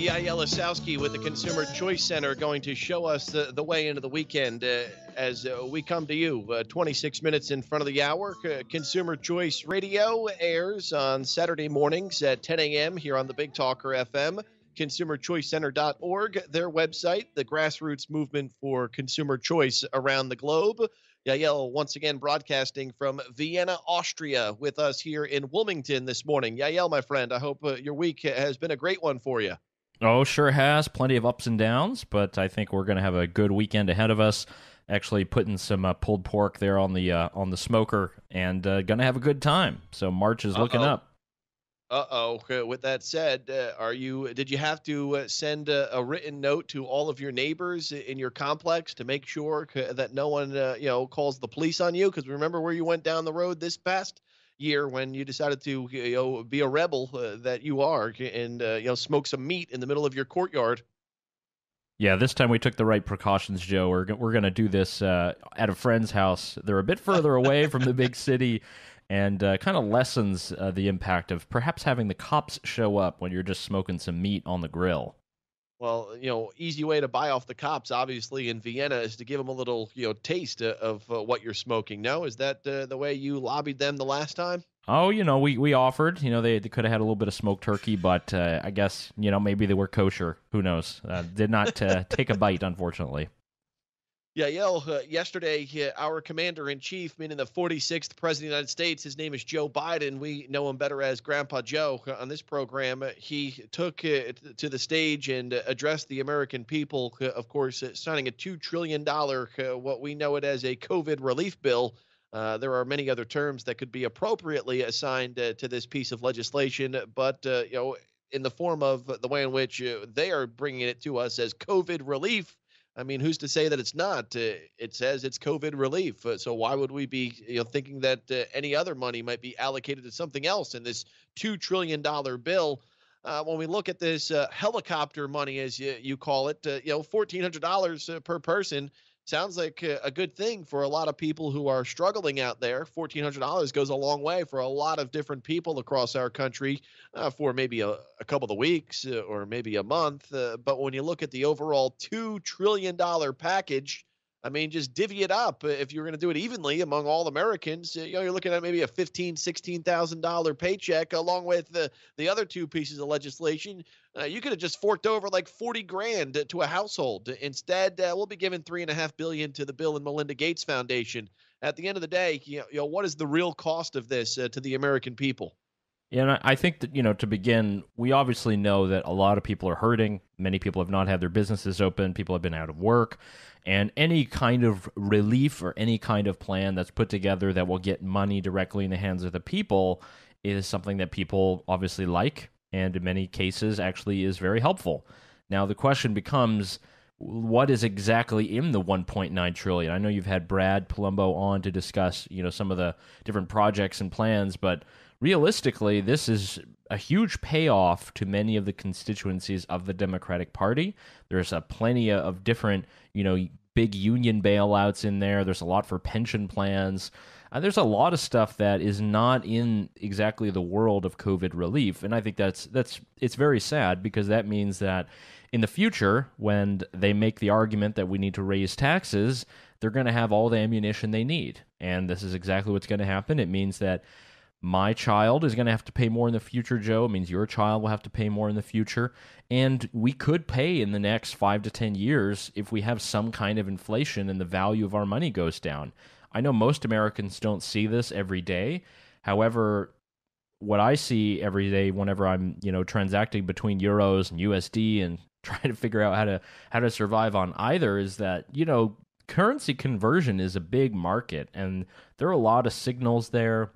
Yael Ossowski with the Consumer Choice Center going to show us the, the way into the weekend uh, as uh, we come to you uh, 26 minutes in front of the hour. Uh, Consumer Choice Radio airs on Saturday mornings at 10 a.m. here on the Big Talker FM. ConsumerChoiceCenter.org, their website, the grassroots movement for consumer choice around the globe. Yael once again broadcasting from Vienna, Austria, with us here in Wilmington this morning. Yael, my friend, I hope uh, your week has been a great one for you. Oh, sure has. Plenty of ups and downs, but I think we're going to have a good weekend ahead of us. Actually, putting some uh, pulled pork there on the uh, on the smoker, and uh, going to have a good time. So March is looking Uh-oh. up. Uh oh. With that said, uh, are you? Did you have to uh, send a, a written note to all of your neighbors in your complex to make sure that no one, uh, you know, calls the police on you? Because remember where you went down the road this past year when you decided to, you know, be a rebel uh, that you are and uh, you know smoke some meat in the middle of your courtyard. Yeah, this time we took the right precautions, Joe. We're we're going to do this uh, at a friend's house. They're a bit further away from the big city, and uh, kind of lessens uh, the impact of perhaps having the cops show up when you're just smoking some meat on the grill. Well, you know, easy way to buy off the cops, obviously, in Vienna is to give them a little, you know, taste of uh, what you're smoking. No, is that uh, the way you lobbied them the last time? Oh, you know, we, we offered. You know, they, they could have had a little bit of smoked turkey, but uh, I guess you know maybe they were kosher. Who knows? Uh, did not uh, take a bite, unfortunately. Yeah, Yael, uh, yesterday, uh, our commander in chief, meaning the 46th president of the United States, his name is Joe Biden. We know him better as Grandpa Joe uh, on this program. Uh, he took uh, to the stage and uh, addressed the American people, of course, signing a $2 trillion, what we know it as a COVID relief bill. There are many other terms that could be appropriately assigned to this piece of legislation, but, you know, in the form of the way in which they are bringing it to us as COVID relief. I mean, who's to say that it's not? Uh, it says it's COVID relief. Uh, so why would we be, you know, thinking that uh, any other money might be allocated to something else in this two trillion dollar bill? Uh, when we look at this uh, helicopter money, as you, you call it, uh, you know, fourteen hundred dollars per person sounds like a good thing for a lot of people who are struggling out there. Fourteen hundred dollars goes a long way for a lot of different people across our country uh, for maybe a, a couple of weeks uh, or maybe a month. Uh, but when you look at the overall two trillion dollar package, I mean, just divvy it up. Uh, If you're going to do it evenly among all Americans, you know, you're looking at maybe a fifteen, sixteen thousand dollar paycheck, along with the the other two pieces of legislation. Uh, you could have just forked over like forty grand to a household. Instead, uh, we'll be giving three and a half billion to the Bill and Melinda Gates Foundation. At the end of the day, you know, you know what is the real cost of this uh, to the American people? And I think that you know to begin, we obviously know that a lot of people are hurting. Many people have not had their businesses open. People have been out of work, and any kind of relief or any kind of plan that's put together that will get money directly in the hands of the people is something that people obviously like, and in many cases actually is very helpful. Now the question becomes what is exactly in the 1.9 trillion? I know you've had Brad Polumbo on to discuss, you know, some of the different projects and plans, but realistically, this is a huge payoff to many of the constituencies of the Democratic Party. There's a plenty of different, you know, big union bailouts in there. There's a lot for pension plans. Uh, there's a lot of stuff that is not in exactly the world of COVID relief, and I think that's that's it's very sad because that means that in the future, when they make the argument that we need to raise taxes, they're going to have all the ammunition they need, and this is exactly what's going to happen. It means that my child is going to have to pay more in the future, Joe. It means your child will have to pay more in the future. And we could pay in the next five to 10 years if we have some kind of inflation and the value of our money goes down. I know most Americans don't see this every day. However, what I see every day whenever I'm, you know, transacting between euros and USD and trying to figure out how to how to survive on either is that, you know, currency conversion is a big market and there are a lot of signals there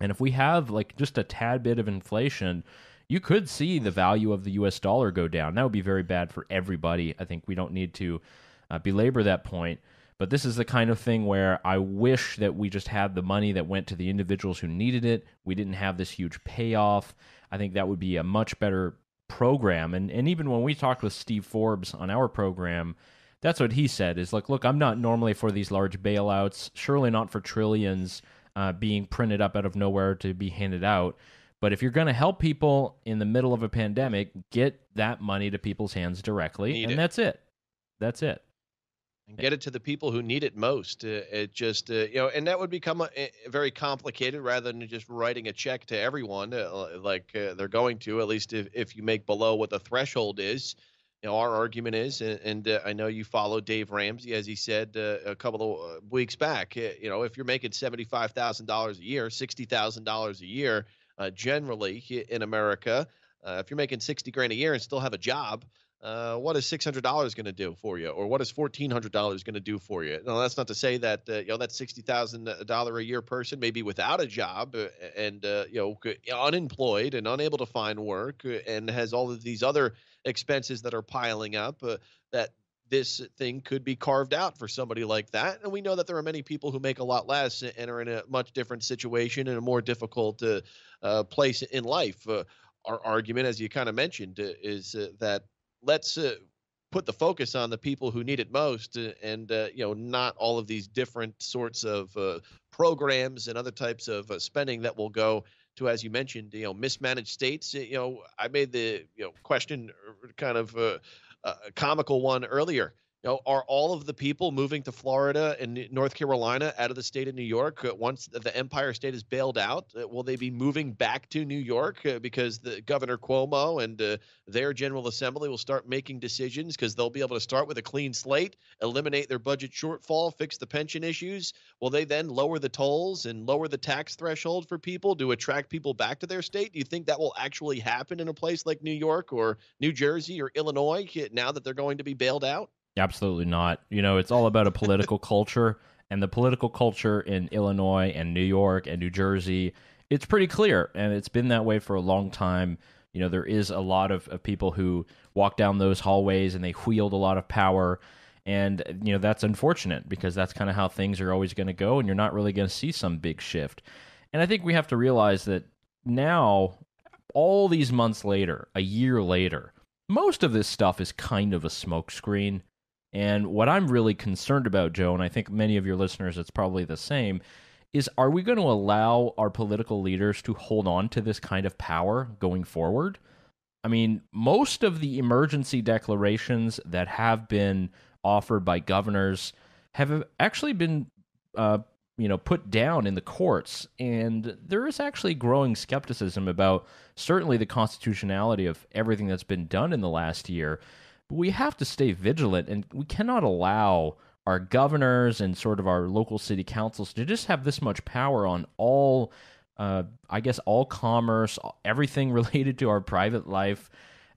and if we have like just a tad bit of inflation, you could see the value of the US dollar go down. That would be very bad for everybody. I think we don't need to uh, belabor that point. But this is the kind of thing where I wish that we just had the money that went to the individuals who needed it. We didn't have this huge payoff. I think that would be a much better program. And and even when we talked with Steve Forbes on our program, that's what he said is like, look, I'm not normally for these large bailouts, surely not for trillions uh, being printed up out of nowhere to be handed out. But if you're going to help people in the middle of a pandemic, get that money to people's hands directly, Need and it. that's it. That's it. and get it to the people who need it most. Uh, it just, uh, you know, and that would become a, a very complicated rather than just writing a check to everyone uh, like uh, they're going to, at least if, if you make below what the threshold is. You know, our argument is, and, and uh, I know you follow Dave Ramsey, as he said uh, a couple of uh, weeks back. Uh, you know, if you're making seventy-five thousand dollars a year, sixty thousand dollars a year, uh, generally in America, uh, if you're making sixty grand a year and still have a job, uh, what is six hundred dollars going to do for you, or what is fourteen hundred dollars going to do for you? Now, that's not to say that uh, you know that sixty thousand dollar a year person may be without a job uh, and uh, you know unemployed and unable to find work uh, and has all of these other expenses that are piling up. Uh, that this thing could be carved out for somebody like that, and we know that there are many people who make a lot less and are in a much different situation and a more difficult place in life. Our argument, as you kind of mentioned, is that let's uh, put the focus on the people who need it most uh, and uh, you know not all of these different sorts of uh, programs and other types of uh, spending that will go to as you mentioned you know mismanaged states. You know i made the you know question uh, kind of uh, a comical one earlier are all of the people moving to Florida and North Carolina out of the state of New York uh, once the Empire State is bailed out? Uh, will they be moving back to New York uh, because the Governor Cuomo and uh, their General Assembly will start making decisions because they'll be able to start with a clean slate, eliminate their budget shortfall, fix the pension issues? Will they then lower the tolls and lower the tax threshold for people to attract people back to their state? Do you think that will actually happen in a place like New York or New Jersey or Illinois now that they're going to be bailed out? Absolutely not. You know, it's all about a political culture, and the political culture in Illinois and New York and New Jersey, it's pretty clear, and it's been that way for a long time. You know, there is a lot of, of people who walk down those hallways and they wield a lot of power. And, you know, that's unfortunate because that's kind of how things are always going to go, and you're not really going to see some big shift. And I think we have to realize that now, all these months later, a year later, most of this stuff is kind of a smokescreen. And what I'm really concerned about, Joe, and I think many of your listeners, it's probably the same, is are we going to allow our political leaders to hold on to this kind of power going forward? I mean, most of the emergency declarations that have been offered by governors have actually been, uh, you know, put down in the courts, and there is actually growing skepticism about certainly the constitutionality of everything that's been done in the last year. But we have to stay vigilant, and we cannot allow our governors and sort of our local city councils to just have this much power on all uh, I guess all commerce, everything related to our private life.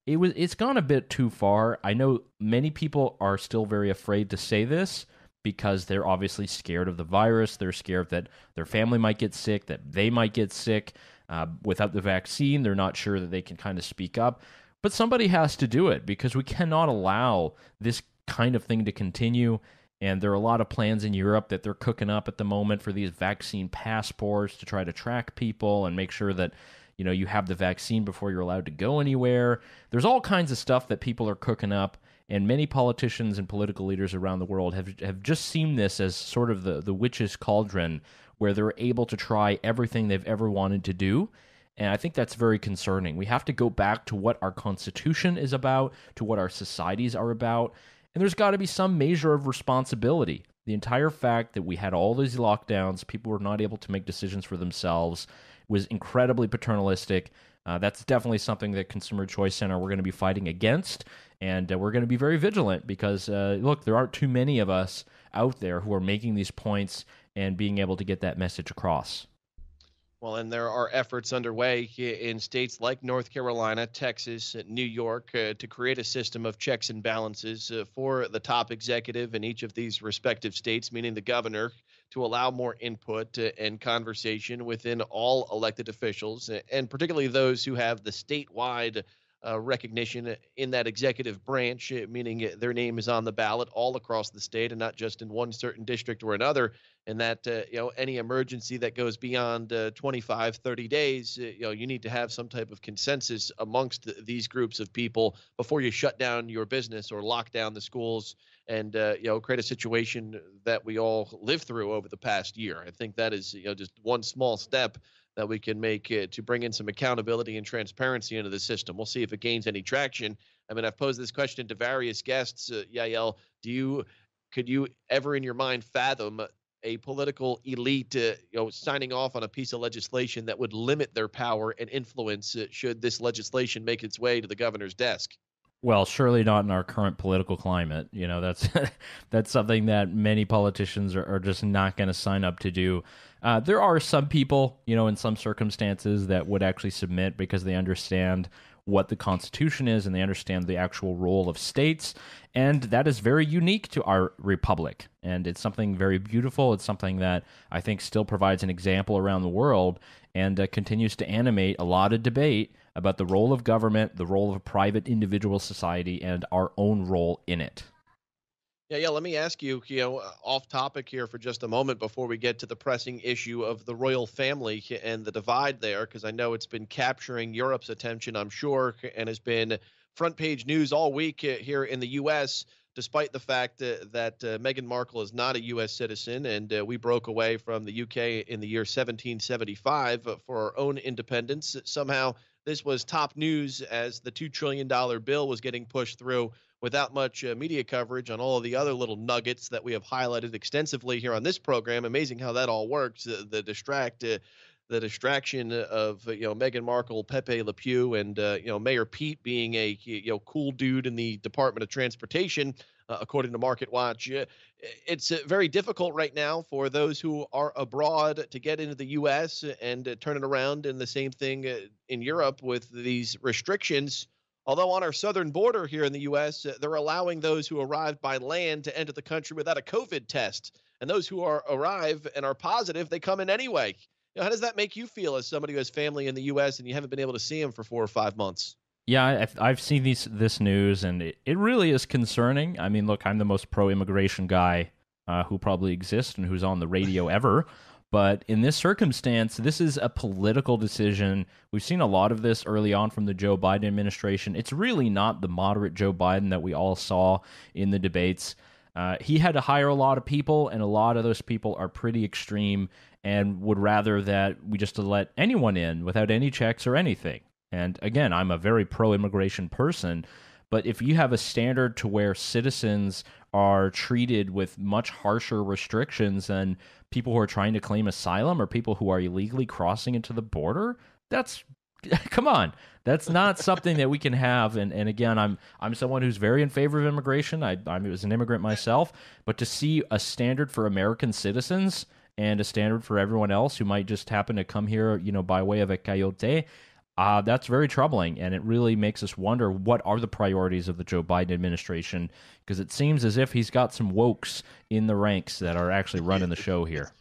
It was it's gone a bit too far. I know many people are still very afraid to say this because they're obviously scared of the virus. They're scared that their family might get sick, that they might get sick. Uh, without the vaccine, they're not sure that they can kind of speak up. But somebody has to do it because we cannot allow this kind of thing to continue. And there are a lot of plans in Europe that they're cooking up at the moment for these vaccine passports to try to track people and make sure that you know you have the vaccine before you're allowed to go anywhere. There's all kinds of stuff that people are cooking up, and many politicians and political leaders around the world have have just seen this as sort of the the witch's cauldron where they're able to try everything they've ever wanted to do. And I think that's very concerning. We have to go back to what our Constitution is about, to what our societies are about, and there's got to be some measure of responsibility. The entire fact that we had all these lockdowns, people were not able to make decisions for themselves, was incredibly paternalistic. Uh, that's definitely something that Consumer Choice Center we're going to be fighting against, and uh, we're going to be very vigilant because uh, look, there aren't too many of us out there who are making these points and being able to get that message across. Well, and there are efforts underway in states like North Carolina, Texas, New York uh, to create a system of checks and balances uh, for the top executive in each of these respective states, meaning the governor, to allow more input uh, and conversation within all elected officials, and particularly those who have the statewide uh, recognition in that executive branch, meaning their name is on the ballot all across the state and not just in one certain district or another. And that uh, you know any emergency that goes beyond uh, 25, 30 days, you know you need to have some type of consensus amongst these groups of people before you shut down your business or lock down the schools and uh, you know create a situation that we all lived through over the past year. I think that is you know just one small step that we can make uh, to bring in some accountability and transparency into the system. We'll see if it gains any traction. I mean, I've posed this question to various guests. Uh, Yael, do you could you ever in your mind fathom a political elite, uh, you know, signing off on a piece of legislation that would limit their power and influence uh, should this legislation make its way to the governor's desk? Well, surely not in our current political climate. You know, that's that's something that many politicians are, are just not going to sign up to do. Uh, there are some people, you know, in some circumstances that would actually submit because they understand what the Constitution is and they understand the actual role of states. And that is very unique to our republic. And it's something very beautiful. It's something that I think still provides an example around the world and uh, continues to animate a lot of debate about the role of government, the role of a private individual society, and our own role in it. Yeah, yeah. Let me ask you, you know, uh, off topic here for just a moment before we get to the pressing issue of the royal family and the divide there, because I know it's been capturing Europe's attention, I'm sure, and has been front page news all week uh, here in the U.S. Despite the fact uh, that uh, Meghan Markle is not a U.S. citizen, and uh, we broke away from the U.K. in the year 1775 for our own independence, somehow this was top news as the $2 trillion bill was getting pushed through without much uh, media coverage on all of the other little nuggets that we have highlighted extensively here on this program. Amazing how that all works. Uh, the distract, uh, the distraction of you know Meghan Markle, Pepe Le Pew, and uh, you know Mayor Pete being a you know cool dude in the Department of Transportation. Uh, according to Market Watch. Uh, it's uh, very difficult right now for those who are abroad to get into the U.S. and uh, turn it around, and the same thing uh, in Europe with these restrictions Although on our southern border here in the U.S., they're allowing those who arrive by land to enter the country without a COVID test. And those who are arrive and are positive, they come in anyway. You know, how does that make you feel as somebody who has family in the U.S. and you haven't been able to see them for four or five months? Yeah, I've, I've seen these this news, and it, it really is concerning. I mean, look, I'm the most pro-immigration guy uh, who probably exists and who's on the radio ever. But in this circumstance, this is a political decision. We've seen a lot of this early on from the Joe Biden administration. It's really not the moderate Joe Biden that we all saw in the debates. Uh, he had to hire a lot of people, and a lot of those people are pretty extreme and would rather that we just let anyone in without any checks or anything. And again, I'm a very pro immigration person, but if you have a standard to where citizens are treated with much harsher restrictions than people who are trying to claim asylum or people who are illegally crossing into the border, that's come on. That's not something that we can have. And, and again i'm i'm someone who's very in favor of immigration. I i was an immigrant myself but to see a standard for american citizens and a standard for everyone else who might just happen to come here you know by way of a coyote uh, that's very troubling, and it really makes us wonder what are the priorities of the Joe Biden administration because it seems as if he's got some wokes in the ranks that are actually running the show here.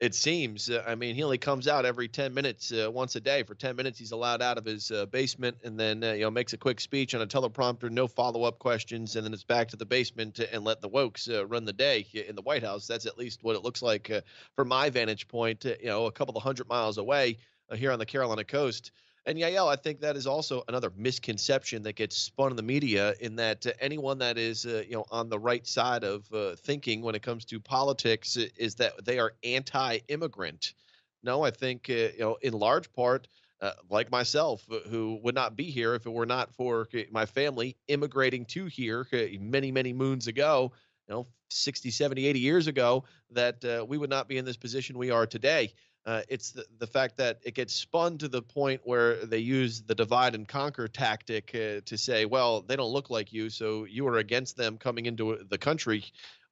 It seems. Uh, I mean, he only comes out every 10 minutes, uh, once a day. For 10 minutes, he's allowed out of his uh, basement and then, uh, you know, makes a quick speech on a teleprompter, no follow up questions, and then it's back to the basement and let the wokes uh, run the day in the White House. That's at least what it looks like from my vantage point, you know, a couple of hundred miles away here on the Carolina coast. And Yael, I think that is also another misconception that gets spun in the media in that uh, anyone that is, uh, you know, on the right side of uh, thinking when it comes to politics is that they are anti-immigrant. No, I think, uh, you know, in large part, uh, like myself, uh, who would not be here if it were not for my family immigrating to here many, many moons ago, you know, 60, 70, 80 years ago, that we would not be in this position we are today. Uh, it's the, the fact that it gets spun to the point where they use the divide and conquer tactic uh, to say, well, they don't look like you, so you are against them coming into the country.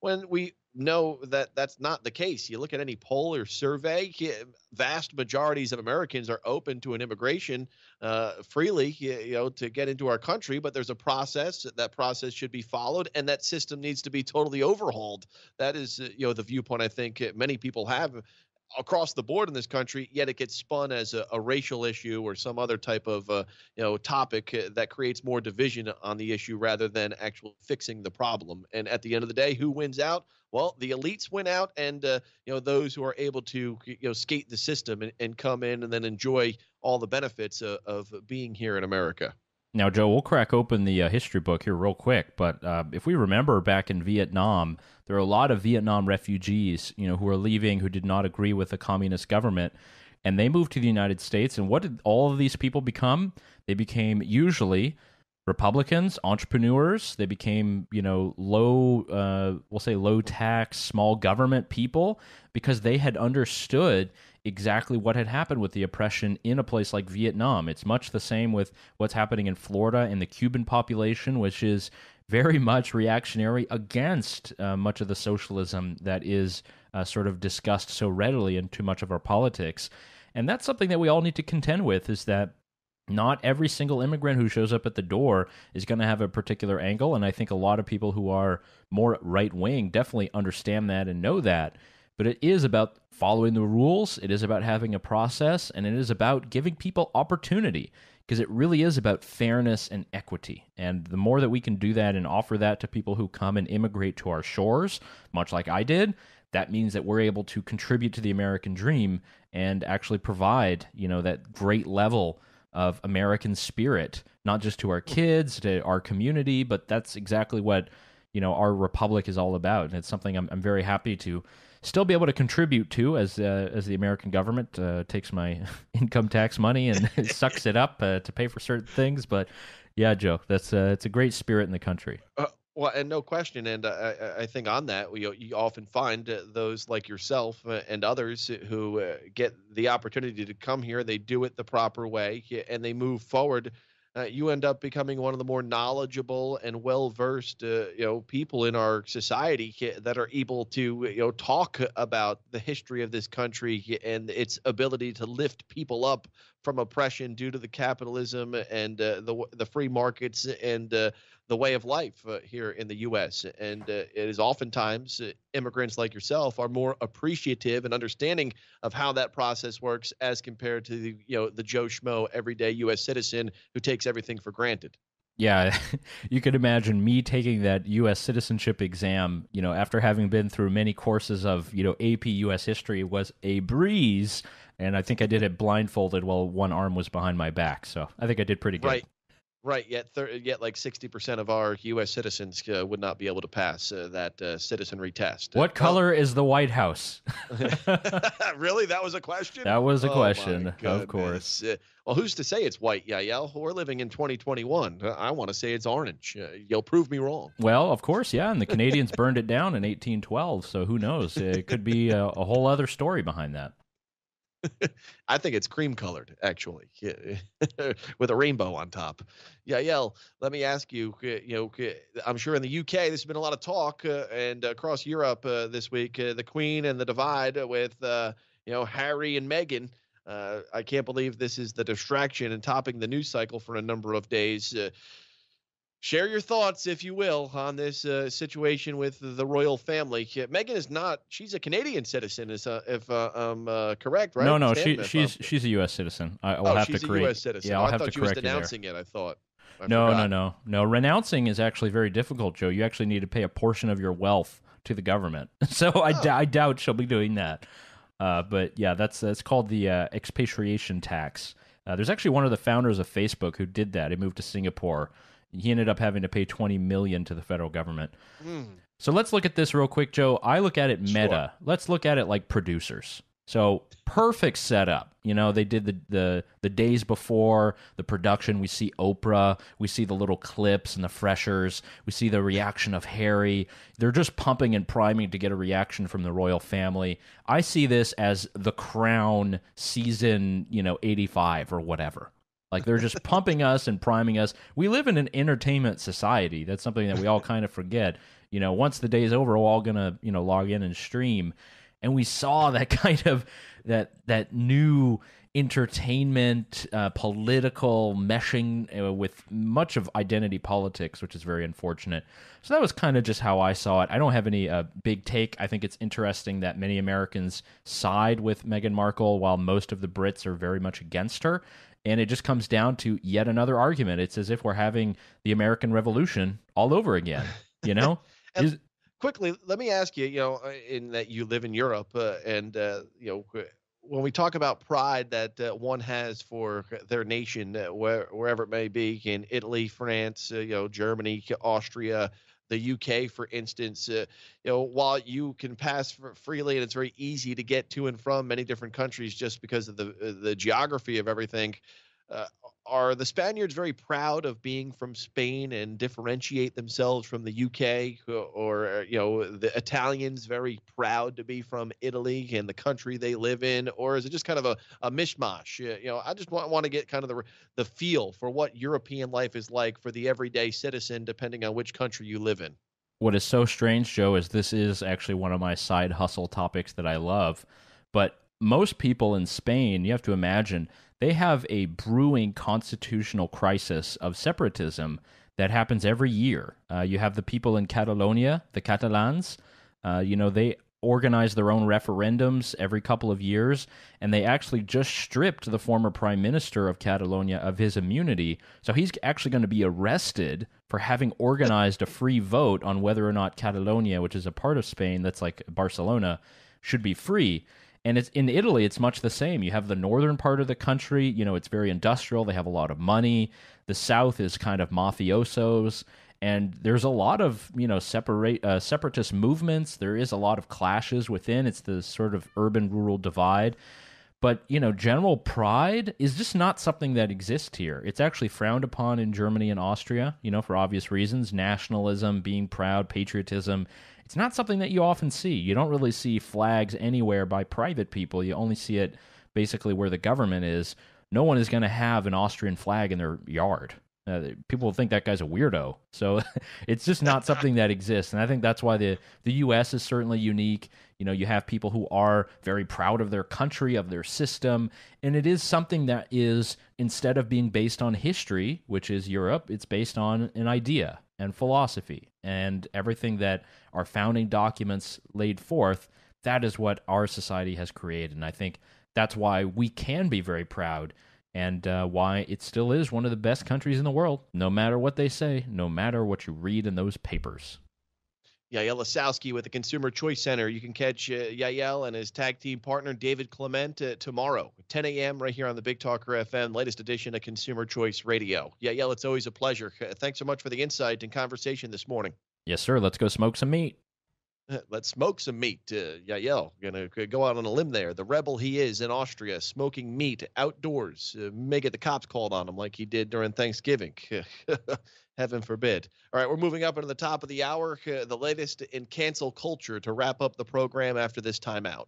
When we know that that's not the case. You look at any poll or survey, vast majorities of Americans are open to an immigration uh, freely, you know, to get into our country. But there's a process. That process should be followed, and that system needs to be totally overhauled. That is, uh, you know, the viewpoint I think many people have across the board in this country, yet it gets spun as a, a racial issue or some other type of uh, you know topic uh, that creates more division on the issue rather than actually fixing the problem. And at the end of the day, who wins out? Well, the elites win out, and uh, you know those who are able to you know skate the system and, and come in and then enjoy all the benefits of, of being here in America. Now, Joe, we'll crack open the uh, history book here real quick. But uh, if we remember back in Vietnam, there are a lot of Vietnam refugees, you know, who are leaving, who did not agree with the communist government, and they moved to the United States. And what did all of these people become? They became usually Republicans, entrepreneurs. They became, you know, low, uh, we'll say low tax, small government people because they had understood exactly what had happened with the oppression in a place like Vietnam. It's much the same with what's happening in Florida and the Cuban population, which is very much reactionary against uh, much of the socialism that is uh, sort of discussed so readily in too much of our politics. And that's something that we all need to contend with is that not every single immigrant who shows up at the door is going to have a particular angle. And I think a lot of people who are more right wing definitely understand that and know that. But it is about following the rules, it is about having a process, and it is about giving people opportunity because it really is about fairness and equity. And the more that we can do that and offer that to people who come and immigrate to our shores, much like I did, that means that we're able to contribute to the American dream and actually provide, you know, that great level of American spirit, not just to our kids, to our community, but that's exactly what you know our republic is all about, and it's something I'm, I'm very happy to still be able to contribute to as uh, as the American government uh, takes my income tax money and sucks it up uh, to pay for certain things. But yeah, Joe, that's uh, it's a great spirit in the country. Uh, well, and no question, and I, I think on that, we, you often find those like yourself uh, and others who get the opportunity to come here. They do it the proper way, and they move forward. Uh, you end up becoming one of the more knowledgeable and well-versed, uh, you know, people in our society that are able to, you know, talk about the history of this country and its ability to lift people up from oppression due to the capitalism and the the free markets and the way of life uh, here in the U.S. And uh, it is oftentimes uh, immigrants like yourself are more appreciative and understanding of how that process works as compared to the you know the Joe Schmo everyday U.S. citizen who takes everything for granted. Yeah, you could imagine me taking that U.S. citizenship exam. You know, after having been through many courses of you know AP U.S. history, was a breeze. And I think I did it blindfolded while one arm was behind my back. So I think I did pretty good. Right. Right. Yet, thir- yet, like sixty percent of our U.S. citizens uh, would not be able to pass uh, that uh, citizenry test. What color is the White House? really, that was a question. That was a oh, question, of course. Uh, well, who's to say it's white, Yael? We're living in 2021. I want to say it's orange. Uh, you'll prove me wrong. Well, of course, yeah. And the Canadians burned it down in 1812, so who knows? It could be a, a whole other story behind that. I think it's cream colored, actually, with a rainbow on top. Yeah, Yael, let me ask you. You know, I'm sure in the UK there's been a lot of talk, uh, and across Europe uh, this week, uh, the Queen and the divide with uh, you know Harry and Meghan. Uh, I can't believe this is the distraction and topping the news cycle for a number of days. Share your thoughts, if you will, on this uh, situation with the royal family. Meghan is not; she's a Canadian citizen, is uh, if uh, I'm uh, correct, right? No, no, she, she's she's a U.S. citizen. I will oh, have she's to correct. a U.S. citizen. Yeah, I'll oh, have thought to was correct denouncing it. I thought. I no, forgot. no, no, no. Renouncing is actually very difficult, Joe. You actually need to pay a portion of your wealth to the government. So oh. I, d- I doubt she'll be doing that. Uh, but yeah, that's that's called the uh, expatriation tax. Uh, there's actually one of the founders of Facebook who did that. He moved to Singapore he ended up having to pay 20 million to the federal government. Mm. So let's look at this real quick, Joe. I look at it meta. Sure. Let's look at it like producers. So perfect setup. You know, they did the, the the days before the production. We see Oprah. We see the little clips and the freshers. We see the reaction of Harry. They're just pumping and priming to get a reaction from the royal family. I see this as the Crown season, you know, eighty five or whatever. Like they're just pumping us and priming us. We live in an entertainment society. That's something that we all kind of forget. You know, once the day is over, we're all gonna you know log in and stream. And we saw that kind of that that new entertainment, uh, political meshing uh, with much of identity politics, which is very unfortunate. So that was kind of just how I saw it. I don't have any uh, big take. I think it's interesting that many Americans side with Meghan Markle while most of the Brits are very much against her and it just comes down to yet another argument. It's as if we're having the American Revolution all over again. You know. quickly, let me ask you. You know, uh, in that you live in Europe, uh, and uh, you know, when we talk about pride that uh, one has for their nation, uh, where, wherever it may be, in Italy, France, uh, you know, Germany, Austria, the UK, for instance. Uh, you know, while you can pass freely and it's very easy to get to and from many different countries just because of the uh, the geography of everything. Uh, are the Spaniards very proud of being from Spain and differentiate themselves from the UK, or uh, you know the Italians very proud to be from Italy and the country they live in, or is it just kind of a, a mishmash? You know, I just want, want to get kind of the the feel for what European life is like for the everyday citizen, depending on which country you live in. What is so strange, Joe, is this is actually one of my side hustle topics that I love, but most people in Spain, you have to imagine they have a brewing constitutional crisis of separatism that happens every year. Uh, you have the people in Catalonia, the Catalans. Uh, you know, they organize their own referendums every couple of years, and they actually just stripped the former prime minister of Catalonia of his immunity. So he's actually going to be arrested for having organized a free vote on whether or not Catalonia, which is a part of Spain that's like Barcelona, should be free and it's in Italy it's much the same. You have the northern part of the country you know it's very industrial they have a lot of money. The south is kind of mafiosos. And there's a lot of you know separate uh, separatist movements. There is a lot of clashes within. It's the sort of urban rural divide but you know general pride is just not something that exists here it's actually frowned upon in germany and austria you know for obvious reasons nationalism being proud patriotism it's not something that you often see. You don't really see flags anywhere by private people. You only see it basically where the government is. No one is going to have an Austrian flag in their yard. Uh, people think that guy's a weirdo. So it's just not something that exists. And I think that's why the, the U.S. is certainly unique. You know, you have people who are very proud of their country, of their system. And it is something that is, instead of being based on history, which is Europe, it's based on an idea and philosophy and everything that our founding documents laid forth, that is what our society has created. And I think that's why we can be very proud and uh, why it still is one of the best countries in the world, no matter what they say, no matter what you read in those papers. Yael Ossowski with the Consumer Choice Center. You can catch uh, Yael and his tag team partner David Clement uh, tomorrow, 10 a.m. right here on the Big Talker FM, latest edition of Consumer Choice Radio. Yael, it's always a pleasure. Thanks so much for the insight and conversation this morning. Yes, sir. Let's go smoke some meat. Let's smoke some meat. Uh, Yael, gonna go out on a limb there. The rebel he is in Austria, smoking meat outdoors. Uh, may get the cops called on him like he did during Thanksgiving. Heaven forbid. All right, we're moving up into the top of the hour. Uh, the latest in cancel culture to wrap up the program after this timeout.